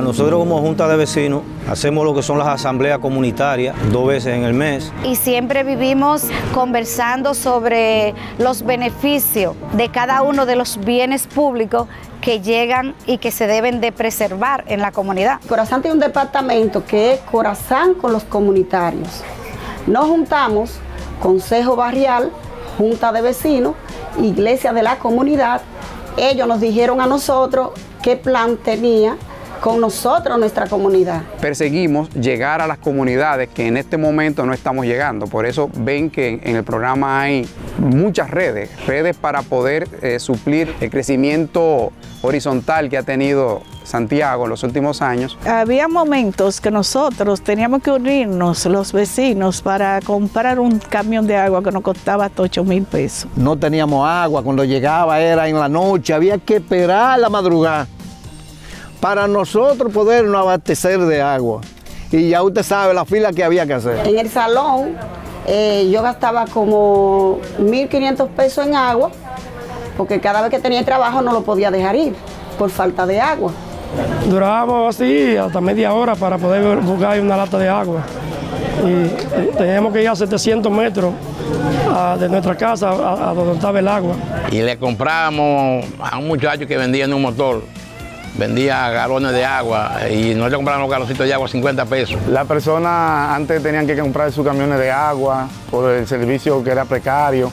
Nosotros como Junta de Vecinos hacemos lo que son las asambleas comunitarias dos veces en el mes. Y siempre vivimos conversando sobre los beneficios de cada uno de los bienes públicos que llegan y que se deben de preservar en la comunidad. Corazán tiene un departamento que es Corazán con los comunitarios. Nos juntamos, Consejo Barrial, Junta de Vecinos, Iglesia de la Comunidad. Ellos nos dijeron a nosotros qué plan tenía con nosotros, nuestra comunidad. Perseguimos llegar a las comunidades que en este momento no estamos llegando. Por eso ven que en el programa hay muchas redes, redes para poder eh, suplir el crecimiento horizontal que ha tenido Santiago en los últimos años. Había momentos que nosotros teníamos que unirnos, los vecinos, para comprar un camión de agua que nos costaba hasta 8 mil pesos. No teníamos agua, cuando llegaba era en la noche, había que esperar la madrugada para nosotros podernos abastecer de agua. Y ya usted sabe la fila que había que hacer. En el salón eh, yo gastaba como 1.500 pesos en agua, porque cada vez que tenía trabajo no lo podía dejar ir por falta de agua. Durábamos así hasta media hora para poder buscar una lata de agua. Y eh, teníamos que ir a 700 metros de nuestra casa a, a donde estaba el agua. Y le comprábamos a un muchacho que vendía en un motor vendía galones de agua y no le compraban los galoncitos de agua a 50 pesos. Las personas antes tenían que comprar sus camiones de agua por el servicio que era precario,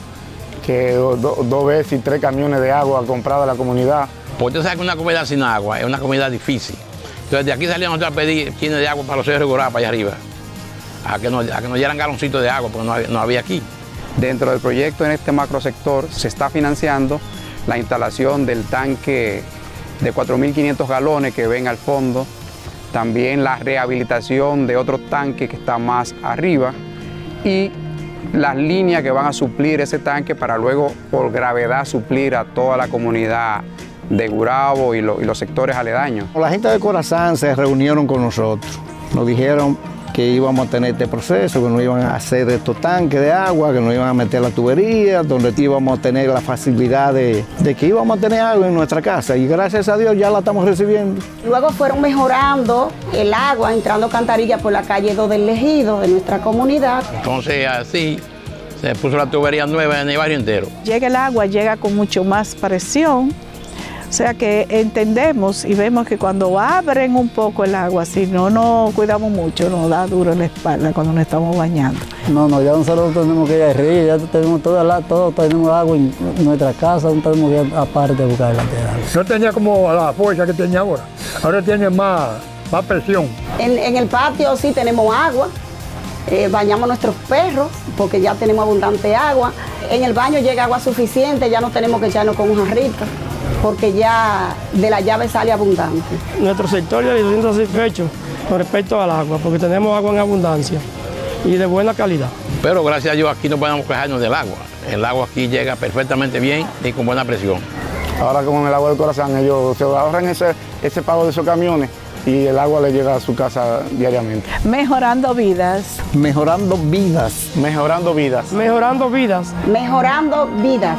que dos veces y tres camiones de agua comprada a la comunidad. Pues usted sabe que una comunidad sin agua es una comunidad difícil. Entonces de aquí salíamos a pedir tienes de agua para los señores de para allá arriba, a que, nos, a que nos dieran galoncitos de agua, porque no había, no había aquí. Dentro del proyecto en este macro sector se está financiando la instalación del tanque de 4.500 galones que ven al fondo, también la rehabilitación de otro tanque que está más arriba. Y las líneas que van a suplir ese tanque para luego por gravedad suplir a toda la comunidad de Gurabo y, y los sectores aledaños. La gente de Corazán se reunieron con nosotros, nos dijeron que íbamos a tener este proceso, que nos iban a hacer estos tanques de agua, que nos iban a meter la tubería, donde íbamos a tener la facilidad de, que íbamos a tener agua en nuestra casa y gracias a Dios ya la estamos recibiendo. Luego fueron mejorando el agua, entrando cantarilla por la calle 2 del Legido de nuestra comunidad. Entonces así se puso la tubería nueva en el barrio entero. Llega el agua, llega con mucho más presión o sea que entendemos y vemos que cuando abren un poco el agua, si no nos cuidamos mucho, nos da duro en la espalda cuando nos estamos bañando. No, no, ya nosotros tenemos que ir al río, ya tenemos todo, todo tenemos agua en nuestra casa, no tenemos que ir aparte a buscar la tierra. No tenía como la fuerza que tenía ahora, ahora tiene más, más presión. En, el patio sí tenemos agua, eh, bañamos nuestros perros porque ya tenemos abundante agua. En el baño llega agua suficiente, ya no tenemos que echarnos con un jarrito porque ya de la llave sale abundante. Nuestro sector ya está satisfecho con respecto al agua, porque tenemos agua en abundancia y de buena calidad. Pero gracias a Dios aquí no podemos quejarnos del agua. El agua aquí llega perfectamente bien y con buena presión. Ahora con el agua del corazón ellos se ahorran ese, ese pago de esos camiones y el agua le llega a su casa diariamente. Mejorando vidas. Mejorando vidas. Mejorando vidas. Mejorando vidas. Mejorando vidas.